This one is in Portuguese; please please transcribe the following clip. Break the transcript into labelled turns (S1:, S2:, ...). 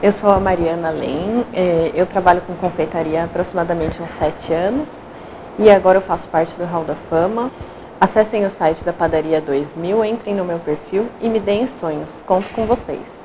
S1: Eu sou a Mariana Len, é, eu trabalho com confeitaria há aproximadamente uns sete anos e agora eu faço parte do Hall da Fama. Acessem o site da Padaria 2000, entrem no meu perfil e me deem sonhos. Conto com vocês.